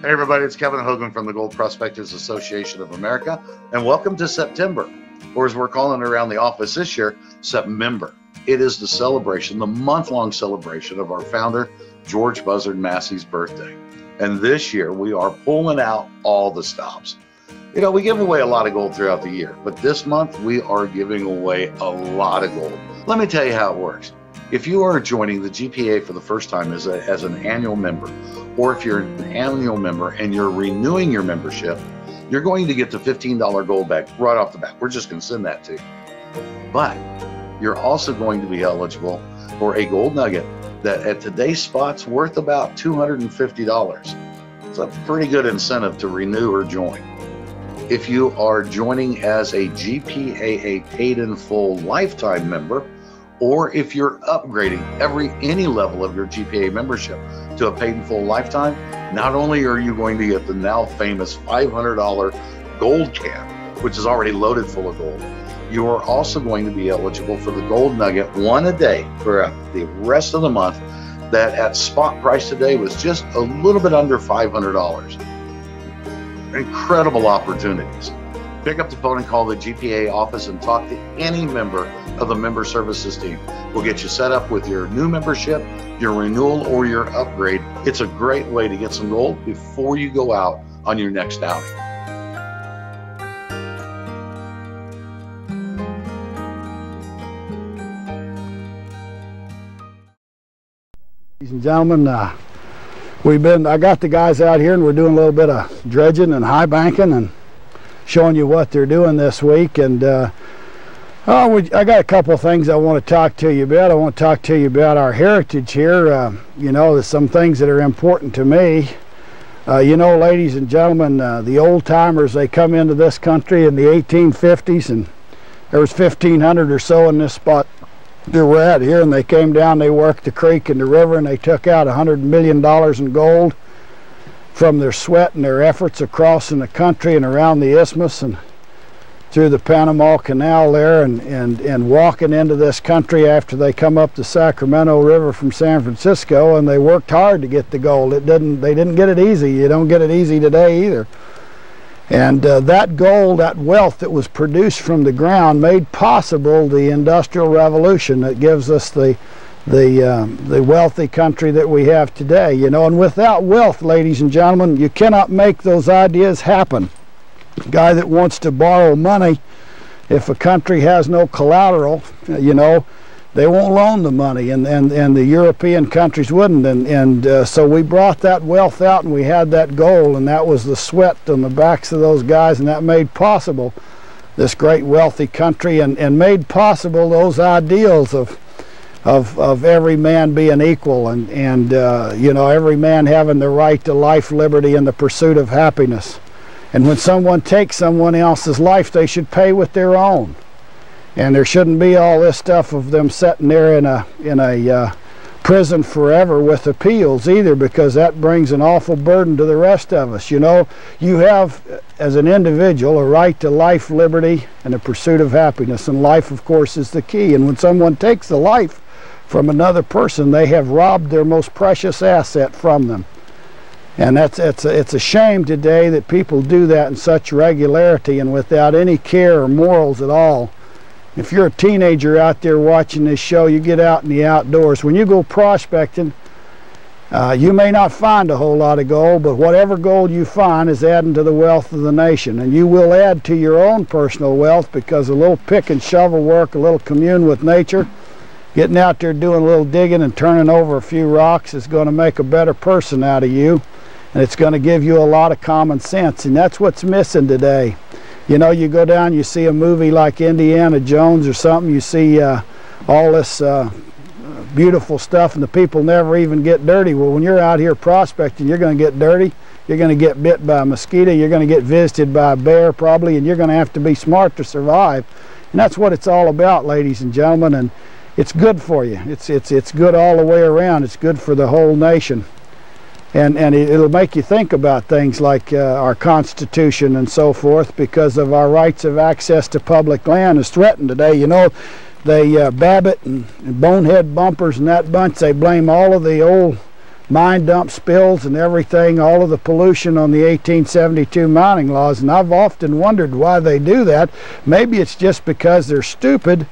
Hey, everybody, it's Kevin Hoagland from the Gold Prospectors Association of America, and welcome to September, or as we're calling it around the office this year, September. It is the celebration, the month long celebration of our founder, George Buzzard Massie's birthday. And this year, we are pulling out all the stops. You know, we give away a lot of gold throughout the year, but this month we are giving away a lot of gold. Let me tell you how it works. If you are joining the GPA for the first time as, a, as an annual member, or if you're an annual member and you're renewing your membership, you're going to get the $15 gold back right off the bat. We're just going to send that to you. But you're also going to be eligible for a gold nugget that at today's spot's worth about $250. It's a pretty good incentive to renew or join. If you are joining as a GPAA paid in full lifetime member, or if you're upgrading every any level of your GPA membership to a paid in full lifetime, not only are you going to get the now famous $500 gold can, which is already loaded full of gold, you are also going to be eligible for the gold nugget one a day for the rest of the month that at spot price today was just a little bit under $500. Incredible opportunities pick up the phone and call the GPA office and talk to any member of the member services team. We'll get you set up with your new membership, your renewal, or your upgrade. It's a great way to get some gold before you go out on your next outing. Ladies and gentlemen, uh, we've been, I got the guys out here and we're doing a little bit of dredging and high banking and showing you what they're doing this week. And uh, oh, we, I got a couple of things I want to talk to you about. I want to talk to you about our heritage here. Uh, you know, there's some things that are important to me. Uh, you know, ladies and gentlemen, uh, the old timers, they come into this country in the 1850s and there was 1,500 or so in this spot that we're at here and they came down, they worked the creek and the river and they took out $100 million in gold from their sweat and their efforts across in the country and around the isthmus and through the Panama Canal there and, and, and walking into this country after they come up the Sacramento River from San Francisco and they worked hard to get the gold. It didn't they didn't get it easy. You don't get it easy today either. And uh, that gold, that wealth that was produced from the ground made possible the Industrial Revolution that gives us the the um, the wealthy country that we have today you know. And without wealth ladies and gentlemen you cannot make those ideas happen. A guy that wants to borrow money if a country has no collateral you know they won't loan the money and and, and the European countries wouldn't. And and uh, so we brought that wealth out and we had that goal and that was the sweat on the backs of those guys and that made possible this great wealthy country and and made possible those ideals of of, of every man being equal and, and uh, you know, every man having the right to life, liberty, and the pursuit of happiness. And when someone takes someone else's life, they should pay with their own. And there shouldn't be all this stuff of them sitting there in a, in a uh, prison forever with appeals either because that brings an awful burden to the rest of us. You know, you have, as an individual, a right to life, liberty, and the pursuit of happiness. And life, of course, is the key. And when someone takes the life from another person, they have robbed their most precious asset from them. And that's it's a, it's a shame today that people do that in such regularity and without any care or morals at all. If you're a teenager out there watching this show, you get out in the outdoors. When you go prospecting, uh, you may not find a whole lot of gold, but whatever gold you find is adding to the wealth of the nation. And you will add to your own personal wealth because a little pick and shovel work, a little commune with nature, getting out there doing a little digging and turning over a few rocks is going to make a better person out of you and it's going to give you a lot of common sense and that's what's missing today. You know you go down you see a movie like indiana jones or something you see uh, all this uh, beautiful stuff and the people never even get dirty. Well when you're out here prospecting you're going to get dirty you're going to get bit by a mosquito you're going to get visited by a bear probably and you're going to have to be smart to survive and that's what it's all about ladies and gentlemen and it's good for you. It's it's it's good all the way around. It's good for the whole nation, and and it, will make you think about things like uh, our Constitution and so forth because of our rights of access to public land is threatened today. You know, they uh, Babbitt and, and Bonehead Bumpers and that bunch they blame all of the old mine dump spills and everything, all of the pollution on the 1872 mining laws. And I've often wondered why they do that. Maybe it's just because they're stupid.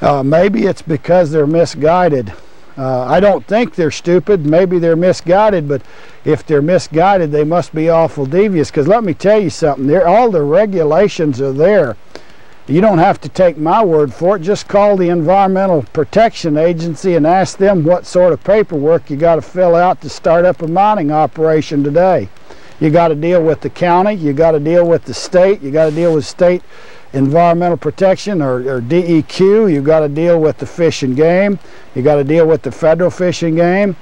Uh, maybe it's because they're misguided. Uh, I don't think they're stupid. Maybe they're misguided, but if they're misguided, they must be awful devious. Because let me tell you something, there all the regulations are there. You don't have to take my word for it. Just call the Environmental Protection Agency and ask them what sort of paperwork you got to fill out to start up a mining operation today. You got to deal with the county, you got to deal with the state, you got to deal with state environmental protection or, or DEQ, You've got to deal with the fish and game, You've got to deal with the federal fish and game,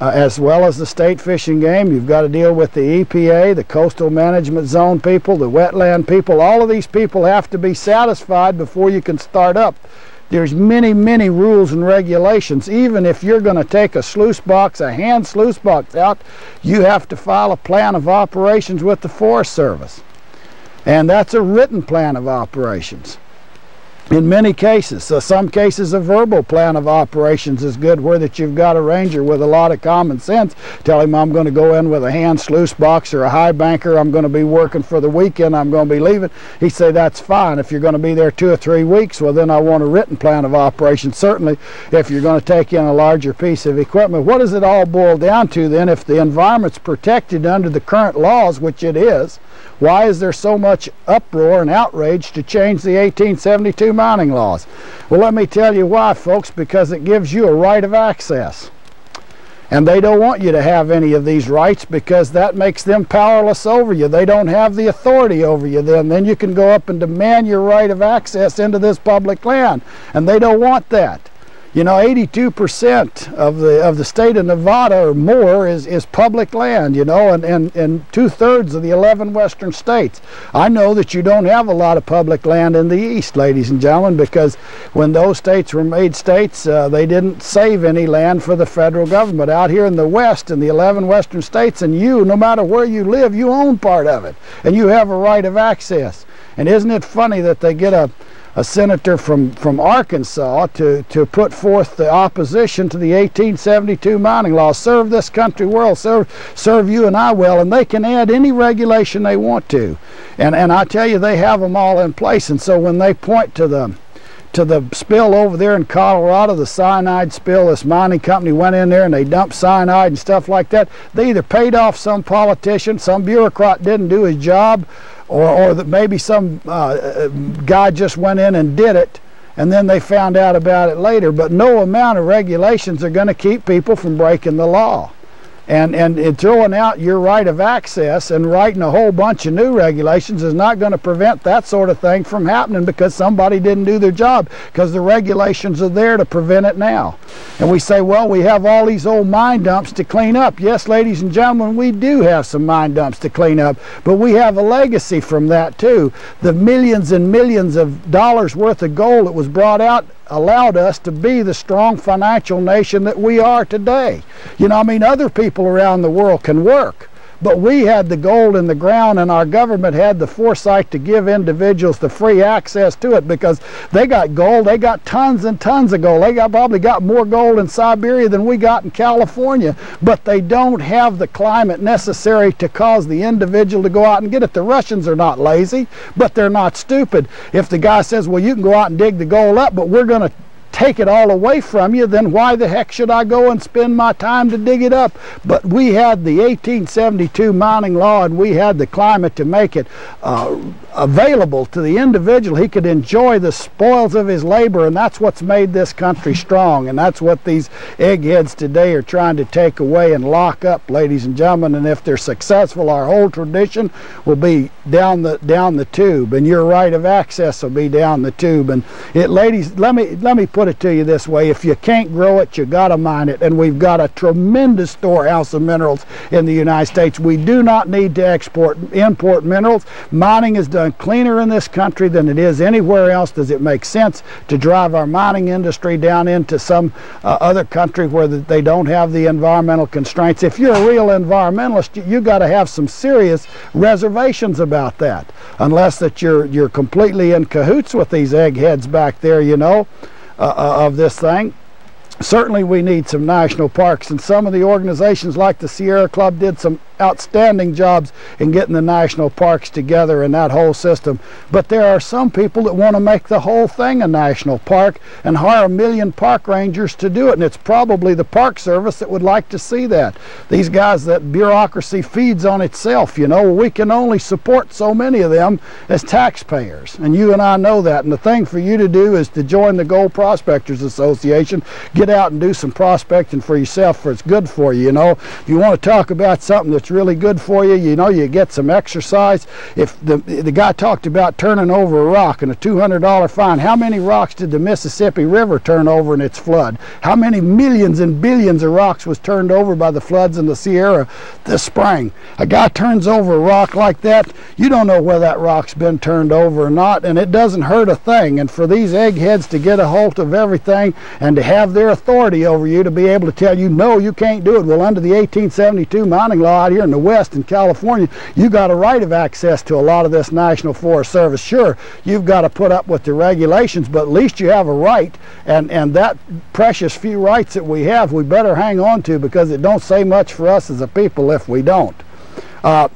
uh, as well as the state fish and game. You've got to deal with the EPA, the coastal management zone people, the wetland people. All of these people have to be satisfied before you can start up. There's many, many rules and regulations. Even if you're going to take a sluice box, a hand sluice box out, you have to file a plan of operations with the Forest Service. And that's a written plan of operations in many cases. So some cases a verbal plan of operations is good where that you've got a ranger with a lot of common sense. Tell him I'm going to go in with a hand sluice box or a high banker. I'm going to be working for the weekend. I'm going to be leaving. He say that's fine. If you're going to be there two or three weeks, well then I want a written plan of operations. Certainly if you're going to take in a larger piece of equipment. What does it all boil down to then if the environment's protected under the current laws, which it is, why is there so much uproar and outrage to change the 1872 mining laws? Well, let me tell you why, folks, because it gives you a right of access. And they don't want you to have any of these rights because that makes them powerless over you. They don't have the authority over you then. Then you can go up and demand your right of access into this public land. And they don't want that. You know, 82% of the of the state of Nevada or more is, is public land, you know, and, and, and two-thirds of the 11 western states. I know that you don't have a lot of public land in the east, ladies and gentlemen, because when those states were made states, uh, they didn't save any land for the federal government. Out here in the west, in the 11 western states, and you, no matter where you live, you own part of it, and you have a right of access. And isn't it funny that they get a a senator from, from Arkansas to, to put forth the opposition to the 1872 mining law. Serve this country well, serve, serve you and I well, and they can add any regulation they want to. And, and I tell you, they have them all in place. And so when they point to the to the spill over there in Colorado, the cyanide spill. This mining company went in there and they dumped cyanide and stuff like that. They either paid off some politician, some bureaucrat didn't do his job, or, or that maybe some uh, guy just went in and did it and then they found out about it later. But no amount of regulations are going to keep people from breaking the law. And, and, throwing out your right of access and writing a whole bunch of new regulations is not going to prevent that sort of thing from happening because somebody didn't do their job because the regulations are there to prevent it now. And we say, well, we have all these old mine dumps to clean up. Yes, ladies and gentlemen, we do have some mine dumps to clean up, but we have a legacy from that too. The millions and millions of dollars worth of gold that was brought out allowed us to be the strong financial nation that we are today. You know, I mean, other people around the world can work, but we had the gold in the ground and our government had the foresight to give individuals the free access to it because they got gold. They got tons and tons of gold. They got probably got more gold in Siberia than we got in California, but they don't have the climate necessary to cause the individual to go out and get it. The Russians are not lazy, but they're not stupid. If the guy says, well, you can go out and dig the gold up, but we're going to take it all away from you, then why the heck should I go and spend my time to dig it up? But we had the 1872 mining law and we had the climate to make it uh, available to the individual. He could enjoy the spoils of his labor and that's what's made this country strong and that's what these eggheads today are trying to take away and lock up, ladies and gentlemen. And if they're successful, our whole tradition will be down the down the tube and your right of access will be down the tube. And it, ladies, let me let me put it to you this way. If you can't grow it, you got to mine it. And we've got a tremendous storehouse of minerals in the United States. We do not need to export, import minerals. Mining is done cleaner in this country than it is anywhere else. Does it make sense to drive our mining industry down into some uh, other country where they don't have the environmental constraints? If you're a real environmentalist, you, you got to have some serious reservations about that. Unless that you're, you're completely in cahoots with these eggheads back there, you know. Uh, uh, of this thing. certainly we need some national parks and some of the organizations like the Sierra Club did some outstanding jobs in getting the national parks together and that whole system. But there are some people that want to make the whole thing a national park and hire a million park rangers to do it and it's probably the park service that would like to see that. These guys that bureaucracy feeds on itself you know? We can only support so many of them as taxpayers and you and I know that. And the thing for you to do is to join the Gold Prospectors Association get out and do some prospecting for yourself for it's good for you you know? If you want to talk about something that's really good for you. You know you get some exercise. If the the guy talked about turning over a rock and a $200 fine how many rocks did the Mississippi River turn over in its flood? How many millions and billions of rocks was turned over by the floods in the Sierra this spring? A guy turns over a rock like that you don't know where that rock's been turned over or not and it doesn't hurt a thing. And for these eggheads to get a hold of everything and to have their authority over you to be able to tell you, no, you can't do it. Well, under the 1872 mining law out here in the West in California, you got a right of access to a lot of this National Forest Service. Sure, you've got to put up with the regulations, but at least you have a right, and, and that precious few rights that we have, we better hang on to because it don't say much for us as a people if we don't. Uh,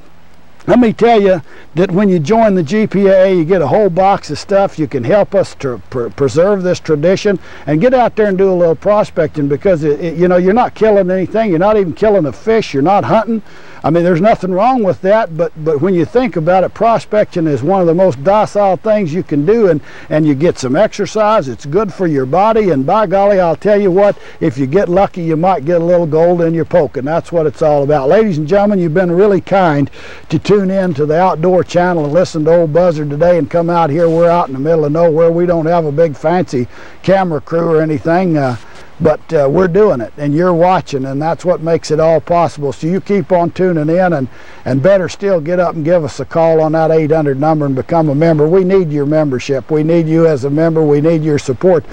let me tell you that when you join the GPA, you get a whole box of stuff. You can help us to pr preserve this tradition and get out there and do a little prospecting because, it, it, you know, you're not killing anything. You're not even killing a fish. You're not hunting. I mean, there's nothing wrong with that, but but when you think about it, prospecting is one of the most docile things you can do, and and you get some exercise. It's good for your body, and by golly, I'll tell you what, if you get lucky, you might get a little gold in your poke, and that's what it's all about. Ladies and gentlemen, you've been really kind to tune in to the Outdoor Channel and listen to Old Buzzard today, and come out here. We're out in the middle of nowhere. We don't have a big fancy camera crew or anything. Uh, but uh, we're doing it and you're watching and that's what makes it all possible so you keep on tuning in and and better still get up and give us a call on that 800 number and become a member we need your membership we need you as a member we need your support